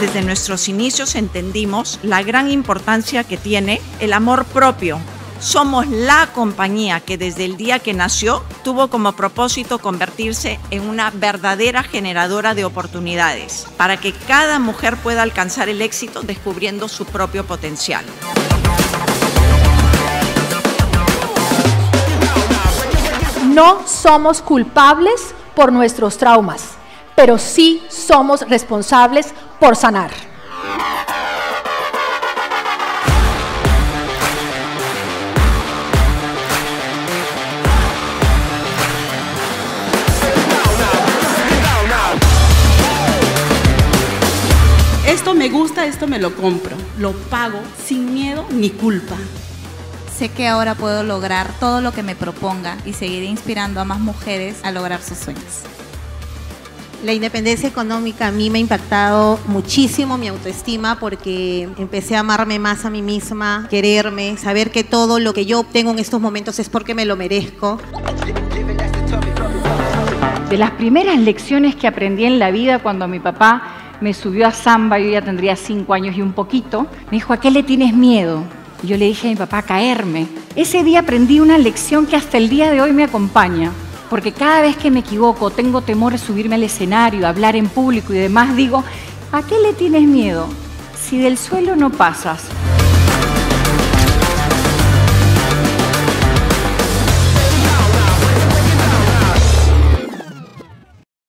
Desde nuestros inicios entendimos la gran importancia que tiene el amor propio. Somos la compañía que desde el día que nació tuvo como propósito convertirse en una verdadera generadora de oportunidades para que cada mujer pueda alcanzar el éxito descubriendo su propio potencial. No somos culpables por nuestros traumas, pero sí somos responsables por sanar. Esto me gusta, esto me lo compro, lo pago sin miedo ni culpa. Sé que ahora puedo lograr todo lo que me proponga y seguir inspirando a más mujeres a lograr sus sueños. La independencia económica a mí me ha impactado muchísimo mi autoestima porque empecé a amarme más a mí misma, quererme, saber que todo lo que yo obtengo en estos momentos es porque me lo merezco. De las primeras lecciones que aprendí en la vida cuando mi papá me subió a samba, yo ya tendría cinco años y un poquito, me dijo, ¿a qué le tienes miedo? Yo le dije a mi papá, caerme. Ese día aprendí una lección que hasta el día de hoy me acompaña porque cada vez que me equivoco, tengo temor de subirme al escenario, hablar en público y demás, digo, ¿a qué le tienes miedo? Si del suelo no pasas,